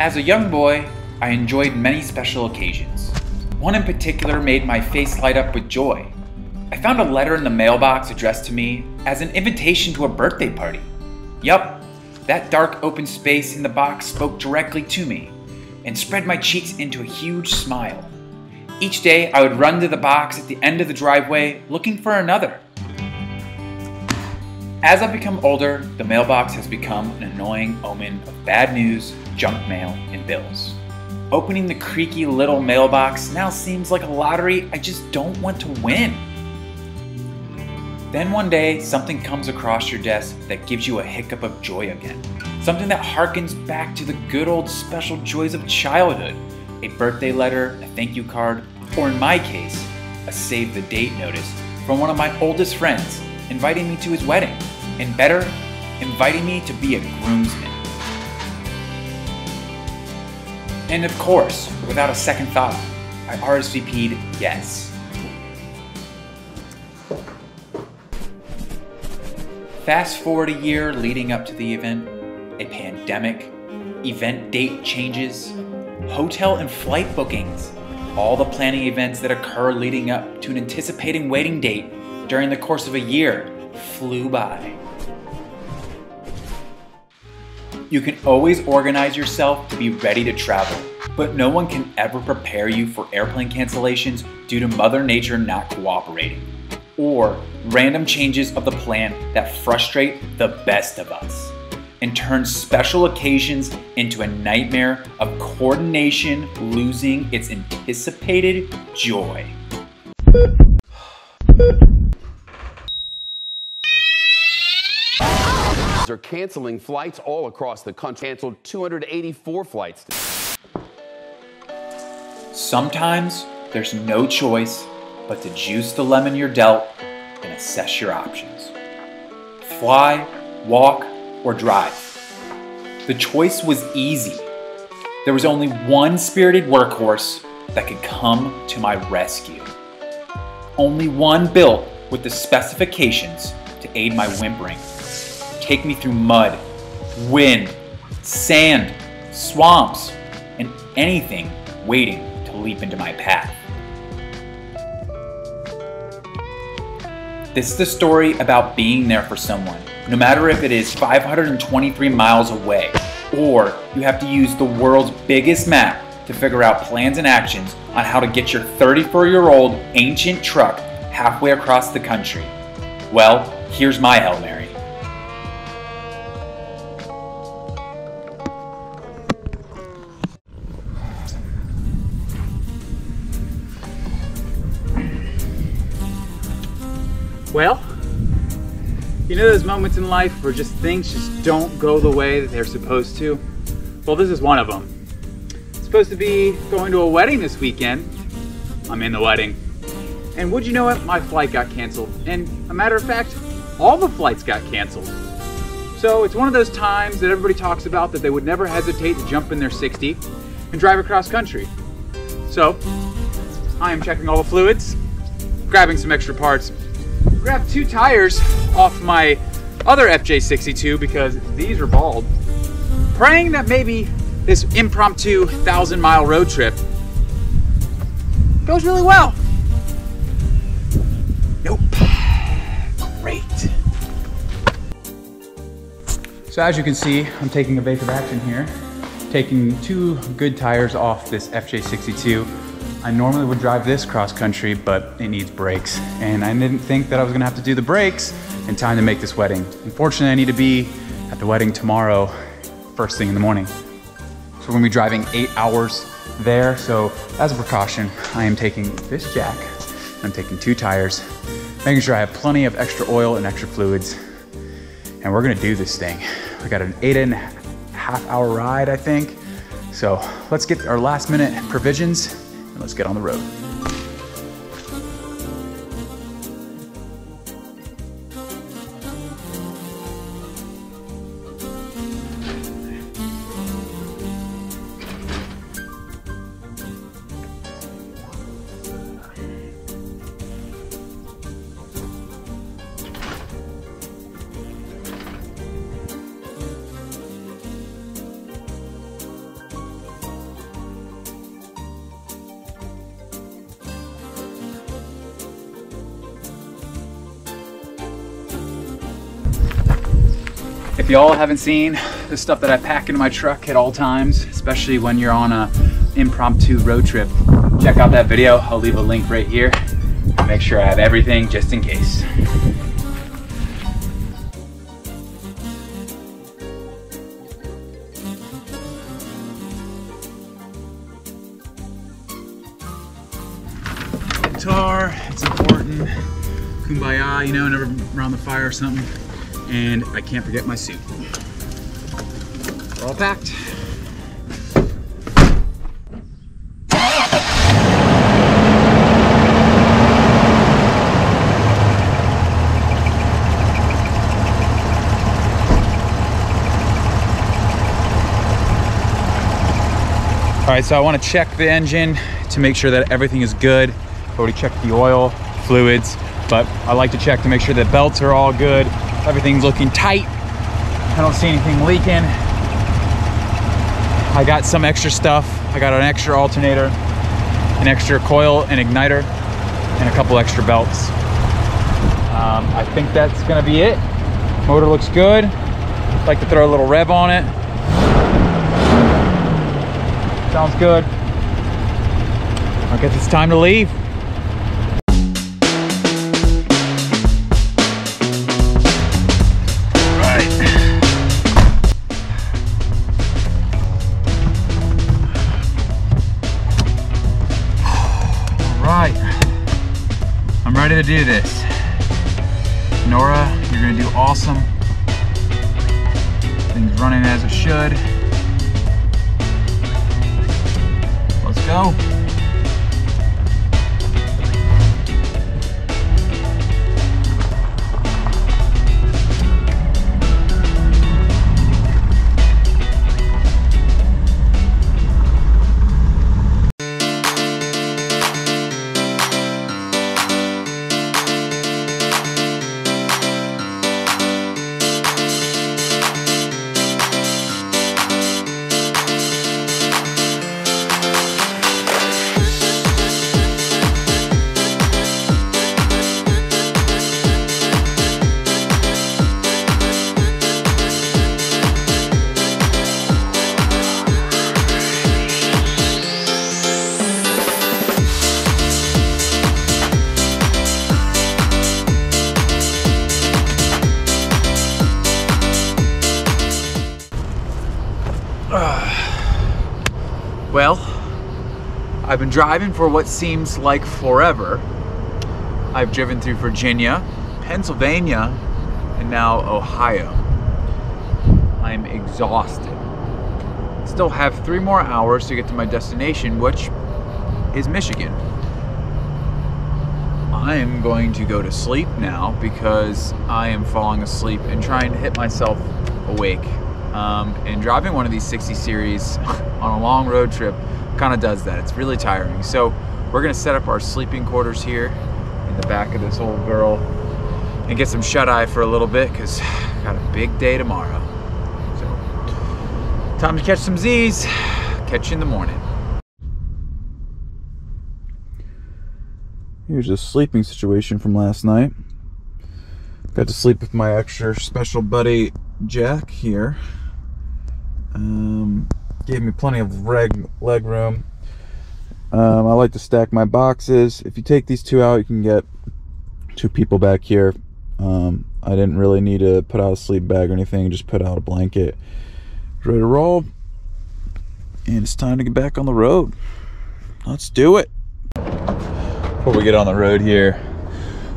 As a young boy, I enjoyed many special occasions. One in particular made my face light up with joy. I found a letter in the mailbox addressed to me as an invitation to a birthday party. Yup, that dark open space in the box spoke directly to me and spread my cheeks into a huge smile. Each day, I would run to the box at the end of the driveway looking for another. As I've become older, the mailbox has become an annoying omen of bad news, junk mail, and bills. Opening the creaky little mailbox now seems like a lottery I just don't want to win. Then one day, something comes across your desk that gives you a hiccup of joy again. Something that harkens back to the good old special joys of childhood. A birthday letter, a thank you card, or in my case, a save the date notice from one of my oldest friends inviting me to his wedding. And better, inviting me to be a groomsman. And of course, without a second thought, I RSVP'd yes. Fast forward a year leading up to the event, a pandemic, event date changes, hotel and flight bookings, all the planning events that occur leading up to an anticipating waiting date during the course of a year flew by. You can always organize yourself to be ready to travel, but no one can ever prepare you for airplane cancellations due to Mother Nature not cooperating or random changes of the plan that frustrate the best of us and turn special occasions into a nightmare of coordination losing its anticipated joy. Are canceling flights all across the country. Canceled 284 flights. Sometimes there's no choice but to juice the lemon you're dealt and assess your options. Fly, walk, or drive. The choice was easy. There was only one spirited workhorse that could come to my rescue. Only one built with the specifications to aid my whimpering. Take me through mud, wind, sand, swamps, and anything waiting to leap into my path. This is the story about being there for someone, no matter if it is 523 miles away or you have to use the world's biggest map to figure out plans and actions on how to get your 34 year old ancient truck halfway across the country. Well, here's my Hail Mary. Well, you know those moments in life where just things just don't go the way that they're supposed to? Well, this is one of them. It's supposed to be going to a wedding this weekend. I'm in the wedding. And would you know it, my flight got canceled. And a matter of fact, all the flights got canceled. So it's one of those times that everybody talks about that they would never hesitate to jump in their 60 and drive across country. So I am checking all the fluids, grabbing some extra parts, grabbed two tires off my other FJ62 because these are bald. Praying that maybe this impromptu thousand mile road trip goes really well. Nope. Great. So as you can see, I'm taking a evasive action here. Taking two good tires off this FJ62 I normally would drive this cross country, but it needs brakes. And I didn't think that I was gonna have to do the brakes in time to make this wedding. Unfortunately, I need to be at the wedding tomorrow, first thing in the morning. So we're gonna be driving eight hours there. So as a precaution, I am taking this jack, I'm taking two tires, making sure I have plenty of extra oil and extra fluids. And we're gonna do this thing. We got an eight and a half hour ride, I think. So let's get our last minute provisions let's get on the road. Y'all haven't seen the stuff that I pack into my truck at all times, especially when you're on a impromptu road trip, check out that video. I'll leave a link right here. Make sure I have everything just in case. Guitar, it's important. Kumbaya, you know, never around the fire or something. And I can't forget my suit. We're all packed. All right, so I want to check the engine to make sure that everything is good. Already checked the oil, fluids, but I like to check to make sure the belts are all good. Everything's looking tight. I don't see anything leaking. I got some extra stuff. I got an extra alternator, an extra coil and igniter, and a couple extra belts. Um, I think that's gonna be it. Motor looks good. Like to throw a little rev on it. Sounds good. I guess it's time to leave. Let's I've been driving for what seems like forever. I've driven through Virginia, Pennsylvania, and now Ohio. I'm exhausted. Still have three more hours to get to my destination, which is Michigan. I'm going to go to sleep now because I am falling asleep and trying to hit myself awake. Um, and driving one of these 60 series on a long road trip kind of does that. It's really tiring. So we're gonna set up our sleeping quarters here in the back of this old girl and get some shut eye for a little bit because got a big day tomorrow. So time to catch some Z's. Catch you in the morning. Here's a sleeping situation from last night. Got to sleep with my extra special buddy Jack here. Um, gave me plenty of reg, leg room. Um, I like to stack my boxes. If you take these two out, you can get two people back here. Um, I didn't really need to put out a sleep bag or anything, just put out a blanket. Ready to roll. And it's time to get back on the road. Let's do it. Before we get on the road here,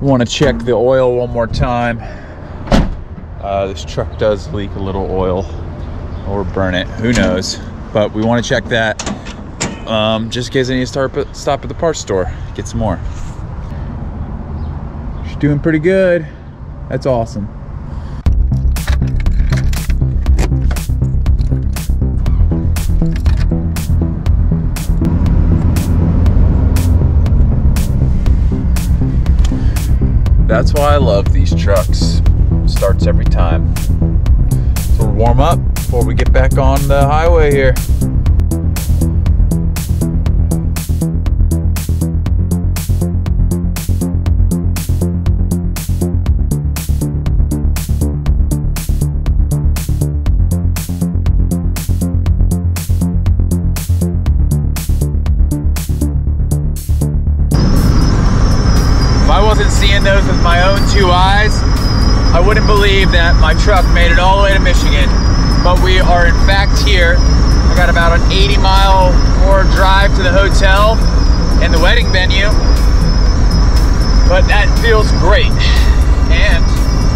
want to check the oil one more time. Uh, this truck does leak a little oil or burn it, who knows? But we want to check that um, just in case I need to start, stop at the parts store, get some more. She's doing pretty good. That's awesome. That's why I love these trucks. Starts every time. So warm up before we get back on the highway here. seeing those with my own two eyes, I wouldn't believe that my truck made it all the way to Michigan but we are in fact here. I got about an 80 mile more drive to the hotel and the wedding venue, but that feels great. And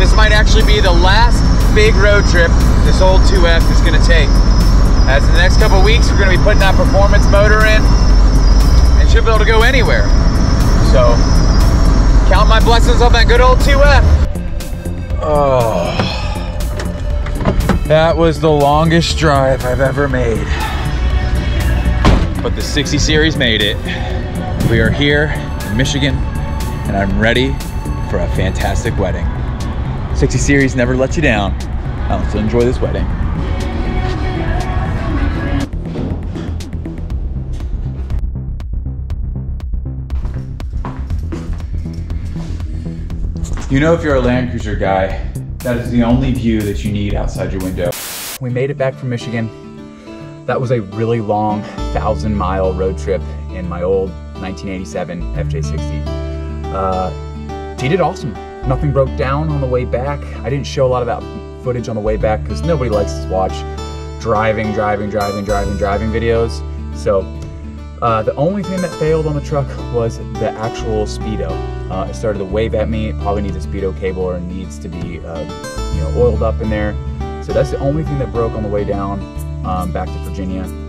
this might actually be the last big road trip this old 2F is gonna take. As in the next couple weeks, we're gonna be putting that performance motor in and should be able to go anywhere. So, count my blessings on that good old 2F. Oh, that was the longest drive I've ever made. But the 60 series made it. We are here in Michigan and I'm ready for a fantastic wedding. 60 series never lets you down. Let's enjoy this wedding. You know if you're a Land Cruiser guy, that is the only view that you need outside your window. We made it back from Michigan. That was a really long thousand mile road trip in my old 1987 FJ60. Uh, he did awesome. Nothing broke down on the way back. I didn't show a lot of that footage on the way back because nobody likes to watch driving, driving, driving, driving, driving videos. So uh, the only thing that failed on the truck was the actual speedo. Uh, it started to wave at me. It probably needs a speedo cable or needs to be, uh, you know, oiled up in there. So that's the only thing that broke on the way down um, back to Virginia.